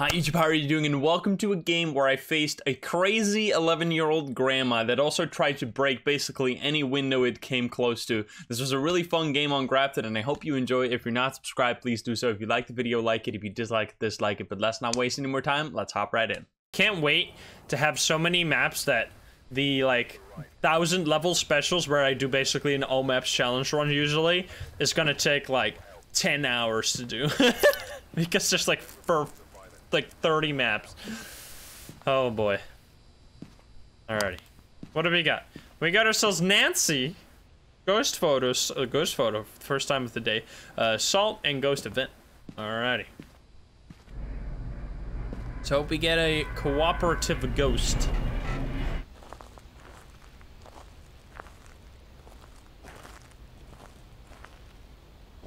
Hi YouTube, how are you doing? And welcome to a game where I faced a crazy 11 year old grandma that also tried to break basically any window it came close to. This was a really fun game on Grafton and I hope you enjoy it. If you're not subscribed, please do so. If you like the video, like it. If you dislike it, dislike it. But let's not waste any more time. Let's hop right in. Can't wait to have so many maps that the like thousand level specials where I do basically an all maps challenge run usually is gonna take like 10 hours to do. because there's like for like 30 maps. Oh boy. Alrighty. What do we got? We got ourselves Nancy. Ghost photos, uh, ghost photo, first time of the day. Uh, salt and ghost event. Alrighty. So hope we get a cooperative ghost.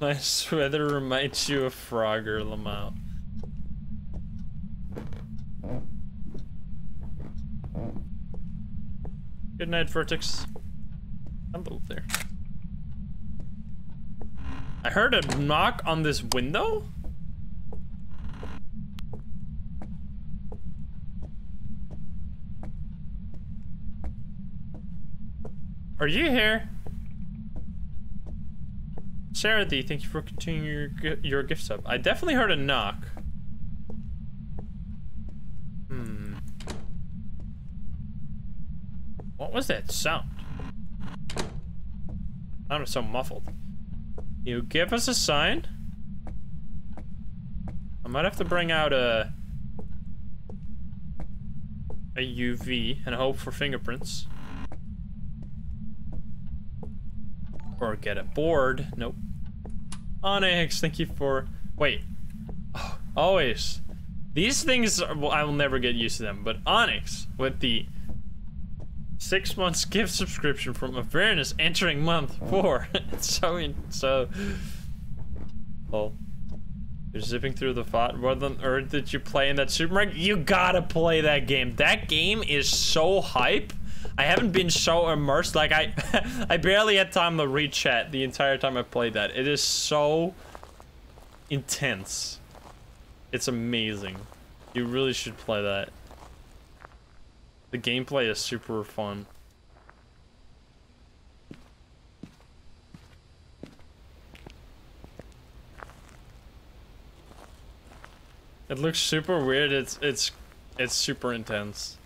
Nice weather reminds you of Frogger Lamont. Good night, Vertex. Hello there. I heard a knock on this window? Are you here? Sarah D, thank you for continuing your, your gift sub. I definitely heard a knock. What was that sound? Sound was so muffled. You give us a sign? I might have to bring out a a UV and hope for fingerprints. Or get a board. Nope. Onyx, thank you for... Wait. Oh, always. These things, are, well, I will never get used to them, but Onyx, with the six months gift subscription from Avernus entering month four. it's so, so... Oh. You're zipping through the font. What on earth did you play in that supermarket? You gotta play that game. That game is so hype. I haven't been so immersed. Like I, I barely had time to read chat the entire time I played that. It is so intense. It's amazing. You really should play that. The gameplay is super fun. It looks super weird. It's it's it's super intense.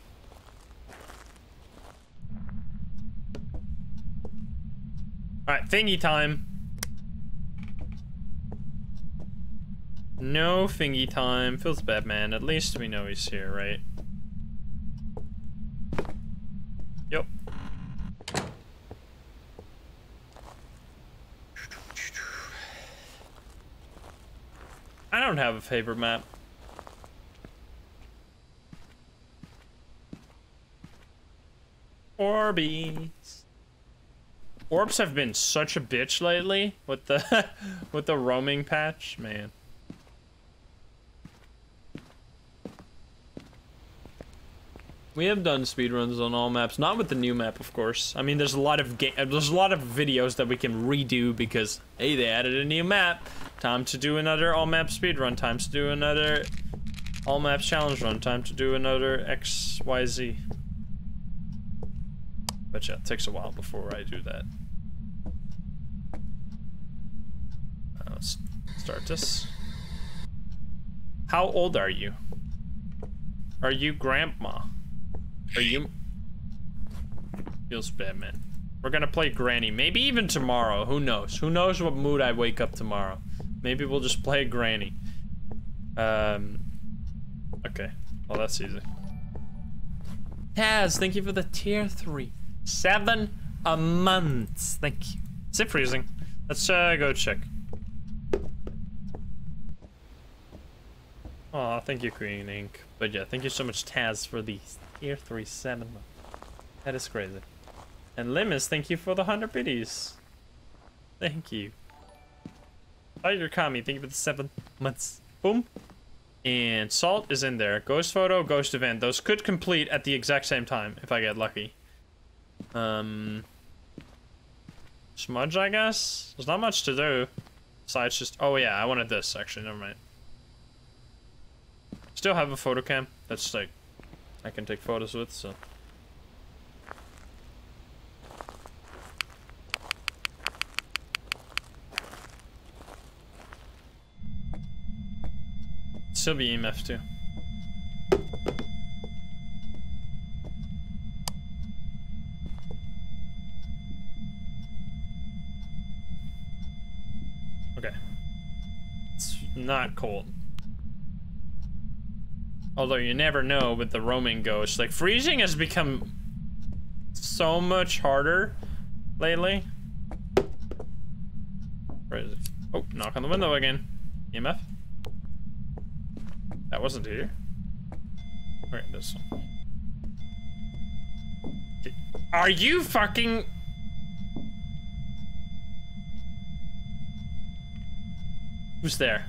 Alright, thingy time. No thingy time. Feels bad, man. At least we know he's here, right? I don't have a favorite map. Orbeez. Orbs have been such a bitch lately with the with the roaming patch, man. We have done speedruns on all maps, not with the new map, of course. I mean, there's a lot of there's a lot of videos that we can redo because hey, they added a new map. Time to do another all map speed run. Time to do another all map challenge run. Time to do another X Y Z. But yeah, it takes a while before I do that. Uh, let's start this. How old are you? Are you grandma? Are you... Feels bad, man. We're gonna play Granny. Maybe even tomorrow. Who knows? Who knows what mood I wake up tomorrow? Maybe we'll just play Granny. Um... Okay. Well, that's easy. Taz, thank you for the tier 3. Seven a month. Thank you. Is it freezing? Let's uh, go check. Aw, thank you, Queen Ink. But yeah, thank you so much, Taz, for the tier 3 7 That is crazy. And Limus, thank you for the 100 biddies. Thank you. Tiger Kami, thank you for the 7 months. Boom. And Salt is in there. Ghost Photo, Ghost Event. Those could complete at the exact same time, if I get lucky. Um... Smudge, I guess? There's not much to do. Besides just... Oh yeah, I wanted this, actually. Never mind. Still have a photo cam. That's like, I can take photos with, so. Still be EMF too. Okay. It's not cold. Although you never know with the roaming ghost. Like, freezing has become so much harder lately. Where is it? Oh, knock on the window again. EMF? That wasn't here. Okay, this one. Are you fucking... Who's there?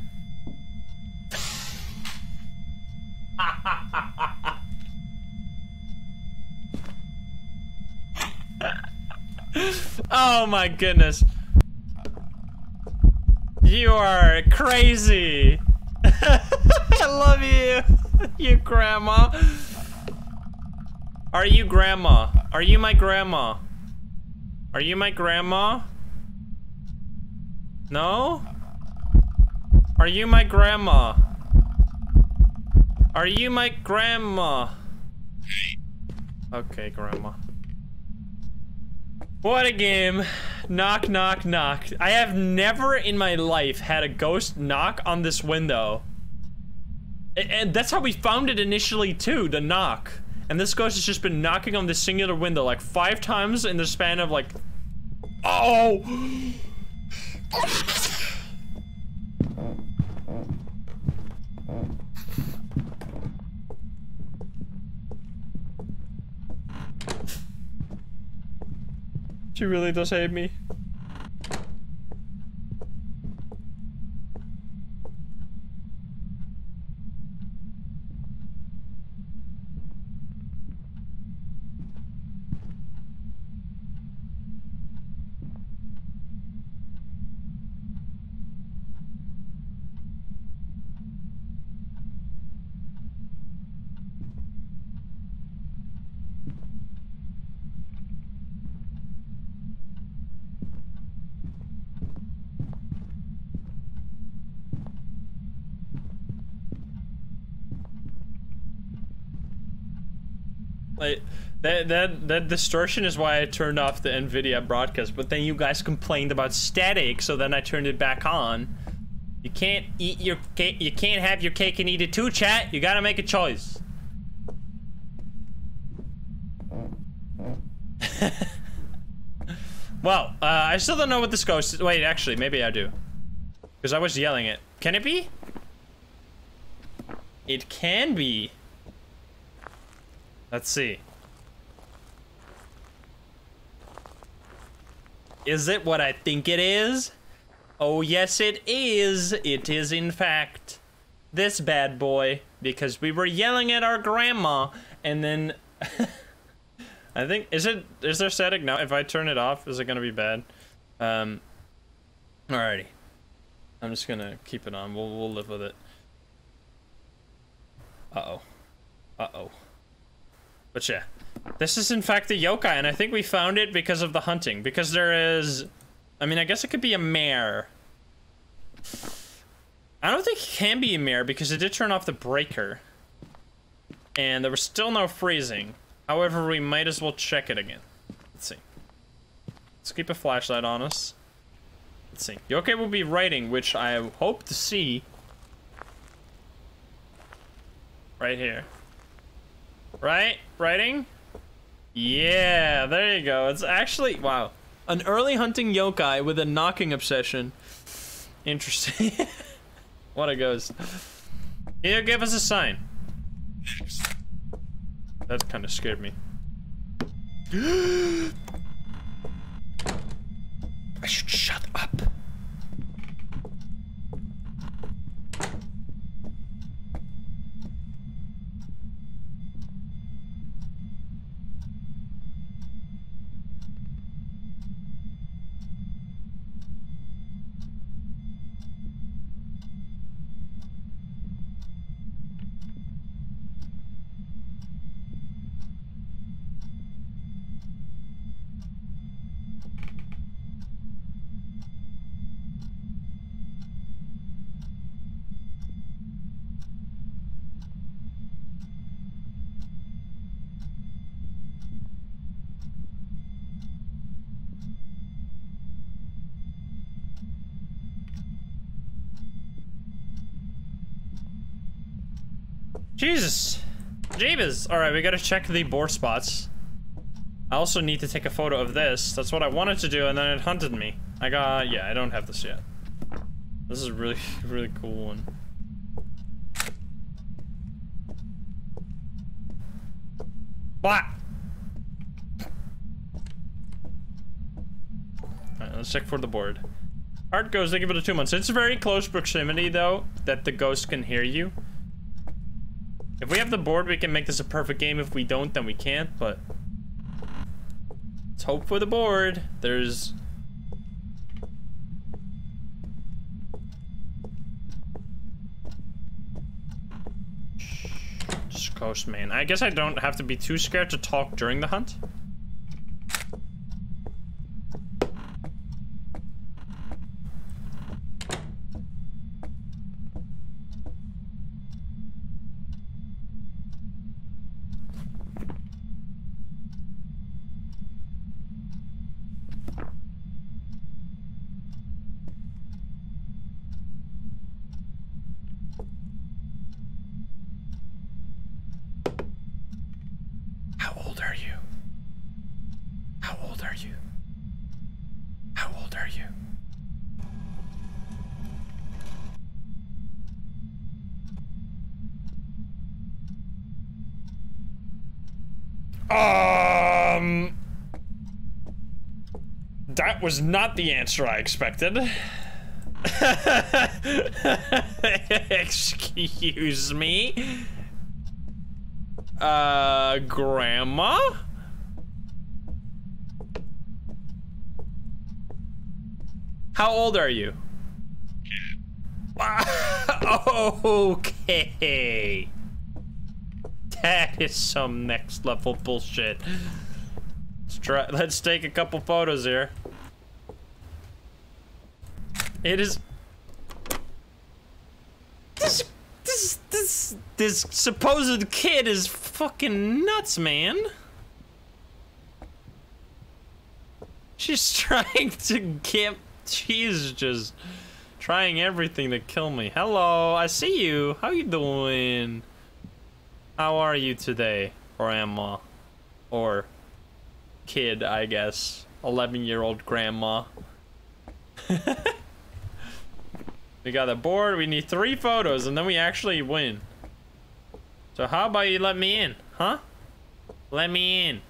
oh my goodness. You are crazy. Love you. you grandma. Are you grandma? Are you my grandma? Are you my grandma? No? Are you my grandma? Are you my grandma? Okay, grandma. What a game. Knock, knock, knock. I have never in my life had a ghost knock on this window. And that's how we found it initially too, the knock. And this ghost has just been knocking on this singular window like five times in the span of like... Oh! She really does hate me. Like that that that distortion is why I turned off the Nvidia broadcast. But then you guys complained about static, so then I turned it back on. You can't eat your cake. You can't have your cake and eat it too, chat. You gotta make a choice. well, uh, I still don't know what this ghost. is. Wait, actually, maybe I do, because I was yelling it. Can it be? It can be. Let's see. Is it what I think it is? Oh, yes, it is. It is, in fact, this bad boy. Because we were yelling at our grandma, and then... I think... Is it... Is there static now? If I turn it off, is it gonna be bad? Um... Alrighty. I'm just gonna keep it on. We'll, we'll live with it. Uh-oh. Uh-oh. But yeah, this is in fact the yokai, and I think we found it because of the hunting. Because there is, I mean, I guess it could be a mare. I don't think it can be a mare because it did turn off the breaker. And there was still no freezing. However, we might as well check it again. Let's see. Let's keep a flashlight on us. Let's see. Yokai will be writing, which I hope to see. Right here. Right? Writing? Yeah, there you go. It's actually, wow. An early hunting yokai with a knocking obsession. Interesting. what a ghost. Here, give us a sign. That kind of scared me. I should shut up. Jesus. Jeebus. Alright, we gotta check the boar spots. I also need to take a photo of this. That's what I wanted to do, and then it hunted me. I got... Yeah, I don't have this yet. This is a really, really cool one. Blah! Alright, let's check for the board. Art goes, they give it a two months. It's very close proximity, though, that the ghost can hear you. If we have the board, we can make this a perfect game. If we don't, then we can't, but... Let's hope for the board. There's... Just ghost man. I guess I don't have to be too scared to talk during the hunt. How old are you? How old are you? How old are you? Um. That was not the answer I expected. Excuse me. Uh, grandma? How old are you? okay. That is some next level bullshit. Let's try, let's take a couple photos here. It is this this this this supposed kid is fucking nuts, man. She's trying to get she's just trying everything to kill me. Hello, I see you. How you doing? How are you today, grandma? Or kid, I guess. 11 year old grandma. we got a board, we need three photos, and then we actually win. So how about you let me in, huh? Let me in.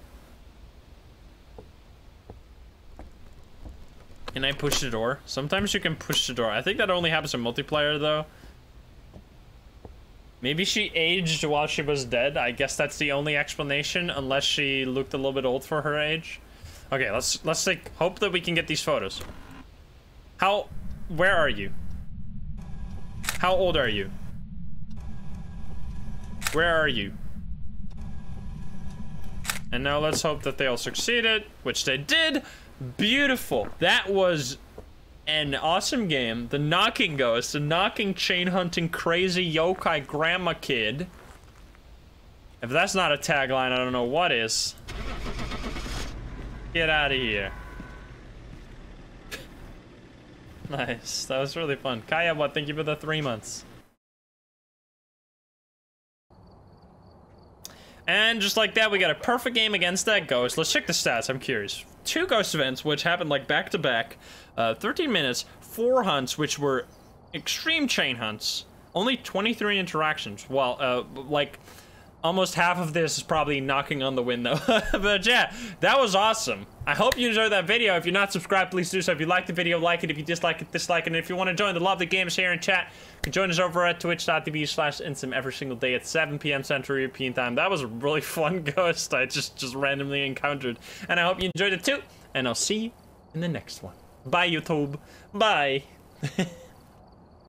Can I push the door? Sometimes you can push the door. I think that only happens in multiplayer, though. Maybe she aged while she was dead. I guess that's the only explanation, unless she looked a little bit old for her age. Okay, let's let's hope that we can get these photos. How? Where are you? How old are you? Where are you? And now let's hope that they all succeeded, which they did. Beautiful. That was an awesome game. The Knocking Ghost, the knocking chain hunting crazy yokai grandma kid. If that's not a tagline, I don't know what is. Get out of here. nice. That was really fun. Kaya, what? Thank you for the three months. And just like that, we got a perfect game against that ghost. Let's check the stats. I'm curious. Two ghost events, which happened like back to back. Uh, 13 minutes, four hunts, which were extreme chain hunts. Only 23 interactions. Well, uh, like almost half of this is probably knocking on the window. but yeah, that was awesome. I hope you enjoyed that video. If you're not subscribed, please do so. If you like the video, like it. If you dislike it, dislike it. And if you want to join the Love the Games here in chat, you can join us over at twitch.tv slash insym every single day at 7 p.m. Central European time. That was a really fun ghost I just, just randomly encountered. And I hope you enjoyed it too. And I'll see you in the next one. Bye, YouTube. Bye.